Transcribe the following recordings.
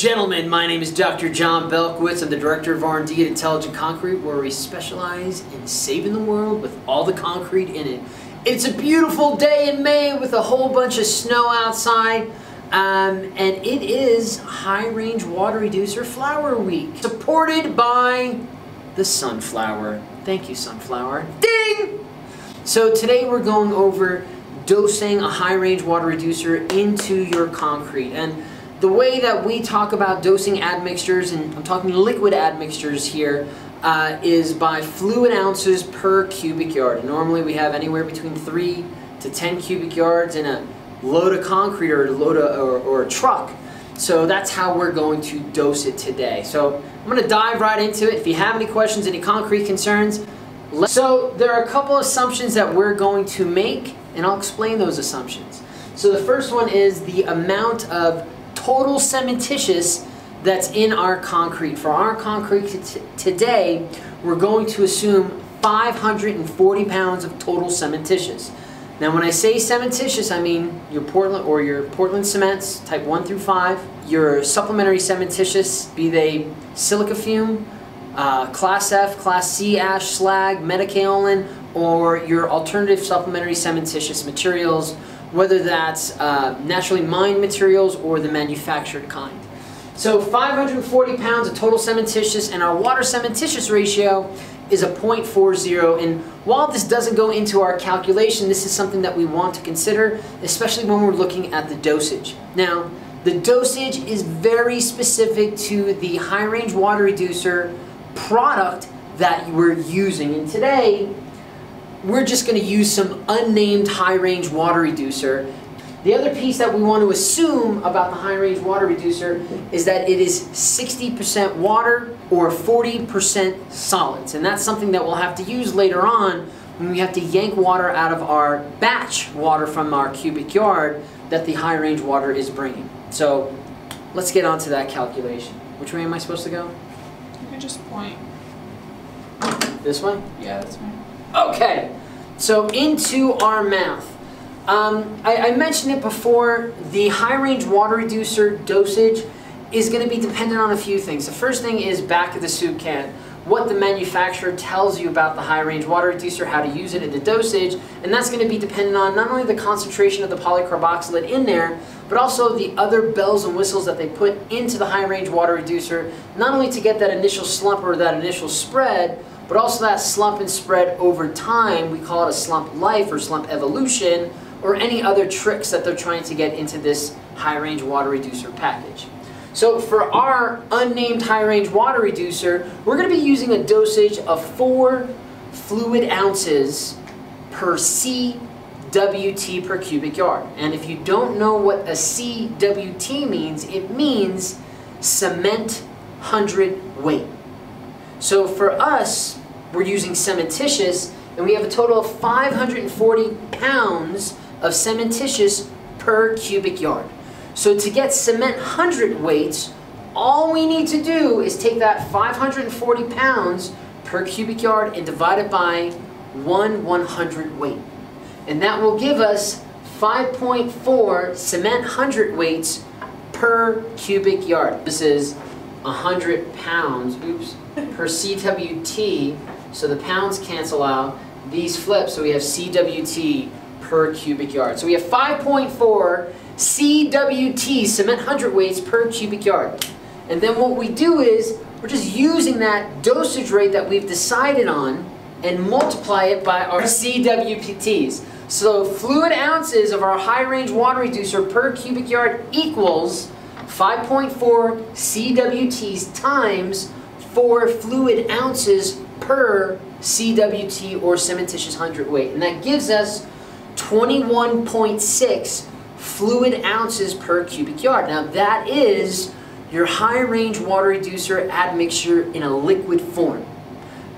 gentlemen, my name is Dr. Jon Belkowitz. I'm the Director of R&D at Intelligent Concrete, where we specialize in saving the world with all the concrete in it. It's a beautiful day in May with a whole bunch of snow outside. Um, and it is High Range Water Reducer Flower Week, supported by the sunflower. Thank you, sunflower. Ding! So today we're going over dosing a high range water reducer into your concrete. And the way that we talk about dosing admixtures, and I'm talking liquid admixtures here, uh, is by fluid ounces per cubic yard. Normally we have anywhere between 3 to 10 cubic yards in a load of concrete or a load of, or, or a truck. So that's how we're going to dose it today. So I'm going to dive right into it. If you have any questions, any concrete concerns, so there are a couple assumptions that we're going to make, and I'll explain those assumptions. So the first one is the amount of total cementitious that's in our concrete. For our concrete today, we're going to assume 540 pounds of total cementitious. Now when I say cementitious, I mean your Portland or your Portland cements, type 1 through 5, your supplementary cementitious, be they silica fume, uh, Class F, Class C ash, slag, metakaolin, or your alternative supplementary cementitious materials, whether that's uh, naturally mined materials or the manufactured kind. So 540 pounds of total cementitious and our water cementitious ratio is a 0.40 and while this doesn't go into our calculation, this is something that we want to consider, especially when we're looking at the dosage. Now, the dosage is very specific to the high range water reducer product that we're using. And today, we're just going to use some unnamed high-range water reducer. The other piece that we want to assume about the high-range water reducer is that it is 60% water or 40% solids. And that's something that we'll have to use later on when we have to yank water out of our batch water from our cubic yard that the high-range water is bringing. So let's get on to that calculation. Which way am I supposed to go? You can just point. This way? Yeah, that's fine. Okay, so into our mouth. Um, I, I, mentioned it before, the high range water reducer dosage is going to be dependent on a few things. The first thing is back of the soup can, what the manufacturer tells you about the high range water reducer, how to use it in the dosage, and that's going to be dependent on not only the concentration of the polycarboxylate in there, but also the other bells and whistles that they put into the high range water reducer, not only to get that initial slump or that initial spread, but also that slump and spread over time, we call it a slump life or slump evolution, or any other tricks that they're trying to get into this high range water reducer package. So for our unnamed high range water reducer, we're going to be using a dosage of 4 fluid ounces per CWT per cubic yard. And if you don't know what a CWT means, it means cement 100 weight. So for us, we're using cementitious, and we have a total of 540 pounds of cementitious per cubic yard. So to get cement 100 weights, all we need to do is take that 540 pounds per cubic yard and divide it by 1 100 weight. And that will give us 5.4 cement 100 weights per cubic yard. This is 100 pounds, oops, per CWT so the pounds cancel out. These flip, so we have CWT per cubic yard. So we have 5.4 CWT, cement hundredweights per cubic yard. And then what we do is, we're just using that dosage rate that we've decided on and multiply it by our CWTs. So fluid ounces of our high range water reducer per cubic yard equals 5.4 CWTs times 4 fluid ounces per CWT or cementitious hundredweight. And that gives us 21.6 fluid ounces per cubic yard. Now that is your high range water reducer admixture in a liquid form.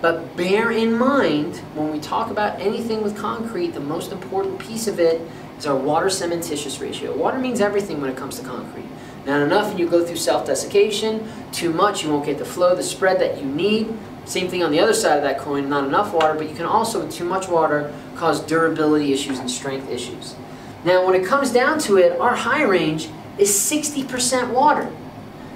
But bear in mind, when we talk about anything with concrete, the most important piece of it is our water cementitious ratio. Water means everything when it comes to concrete. Not enough and you go through self-desiccation, too much, you won't get the flow, the spread that you need. Same thing on the other side of that coin, not enough water, but you can also, with too much water, cause durability issues and strength issues. Now, when it comes down to it, our high range is 60% water.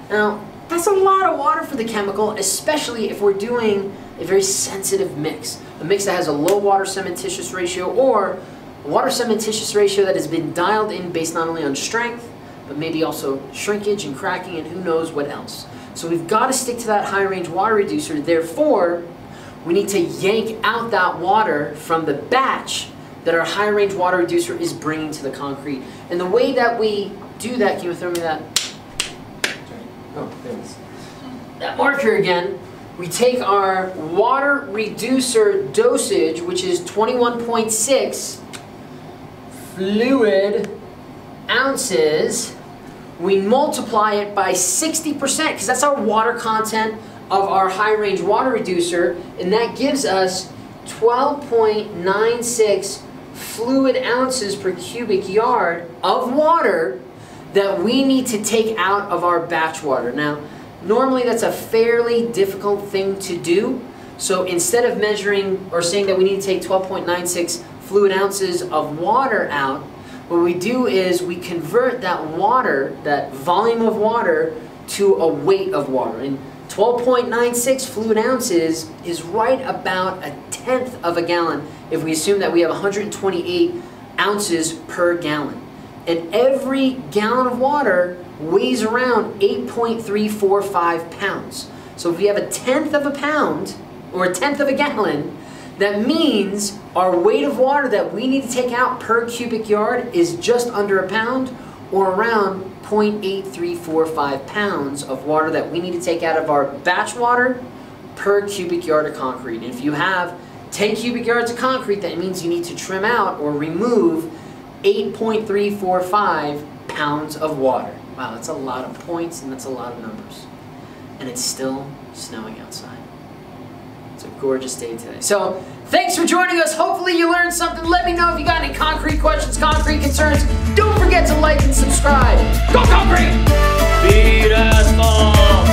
Now, that's a lot of water for the chemical, especially if we're doing a very sensitive mix. A mix that has a low water cementitious ratio or water cementitious ratio that has been dialed in based not only on strength, but maybe also shrinkage and cracking and who knows what else. So we've got to stick to that high range water reducer. Therefore, we need to yank out that water from the batch that our high range water reducer is bringing to the concrete. And the way that we do that, can you throw me that? Oh, thanks. That marker again, we take our water reducer dosage, which is 21.6 fluid ounces, we multiply it by 60% because that's our water content of our high range water reducer, and that gives us 12.96 fluid ounces per cubic yard of water that we need to take out of our batch water. Now, normally that's a fairly difficult thing to do. So instead of measuring or saying that we need to take 12.96 fluid ounces of water out, what we do is we convert that water, that volume of water, to a weight of water. And 12.96 fluid ounces is right about a tenth of a gallon if we assume that we have 128 ounces per gallon. And every gallon of water weighs around 8.345 pounds. So if we have a tenth of a pound, or a tenth of a gallon, that means our weight of water that we need to take out per cubic yard is just under a pound, or around 0.8345 pounds of water that we need to take out of our batch water per cubic yard of concrete. And if you have 10 cubic yards of concrete, that means you need to trim out or remove 8.345 pounds of water. Wow, that's a lot of points and that's a lot of numbers. And it's still snowing outside. It's a gorgeous day today. So, thanks for joining us. Hopefully you learned something. Let me know if you got any concrete questions, concrete concerns. Don't forget to like and subscribe. Go concrete! Beautiful.